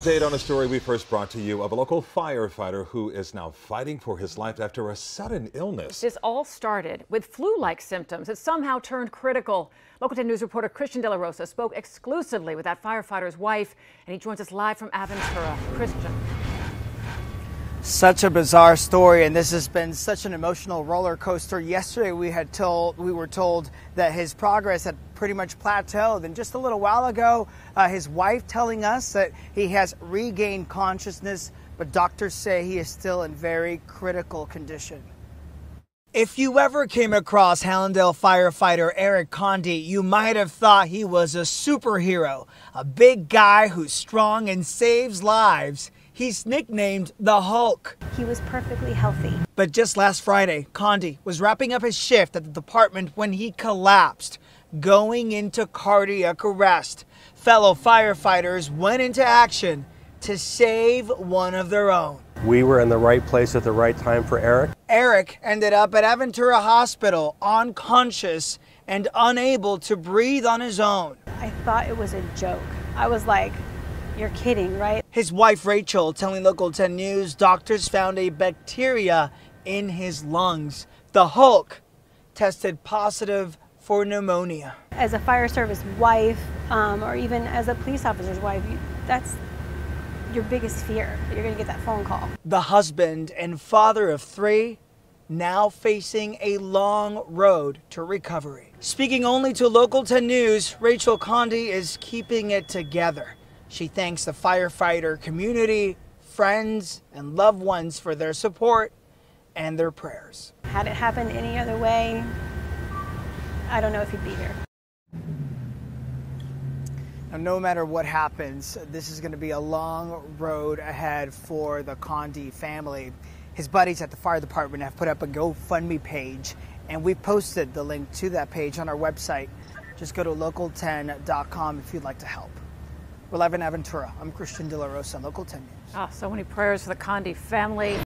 Date on a story we first brought to you of a local firefighter who is now fighting for his life after a sudden illness. This all started with flu-like symptoms that somehow turned critical. Local 10 News reporter Christian De La Rosa spoke exclusively with that firefighter's wife, and he joins us live from Aventura. Christian. Such a bizarre story, and this has been such an emotional roller coaster. Yesterday, we had told we were told that his progress had pretty much plateaued, and just a little while ago, uh, his wife telling us that he has regained consciousness, but doctors say he is still in very critical condition. If you ever came across Hallandale firefighter Erik Conde, you might have thought he was a superhero, a big guy who's strong and saves lives. He's nicknamed the Hulk. He was perfectly healthy. But just last Friday, Conde was wrapping up his shift at the department when he collapsed, going into cardiac arrest. Fellow firefighters went into action to save one of their own. We were in the right place at the right time for Erik. Erik ended up at Aventura Hospital unconscious and unable to breathe on his own. I thought it was a joke. I was like, you're kidding, right? His wife Rachel telling Local 10 News doctors found a bacteria in his lungs. The Hulk tested positive for pneumonia. As a fire service wife, um, or even as a police officer's wife, you, that's your biggest fear. You're going to get that phone call. The husband and father of three now facing a long road to recovery. Speaking only to Local 10 News, Rachel Conde is keeping it together. She thanks the firefighter community, friends, and loved ones for their support and their prayers. Had it happened any other way, I don't know if he'd be here. Now, no matter what happens, this is going to be a long road ahead for the Conde family. His buddies at the fire department have put up a GoFundMe page, and we posted the link to that page on our website. Just go to local10.com if you'd like to help. We're live in Aventura. I'm Christian De La Rosa, Local 10 News. Oh, so many prayers for the Conde family.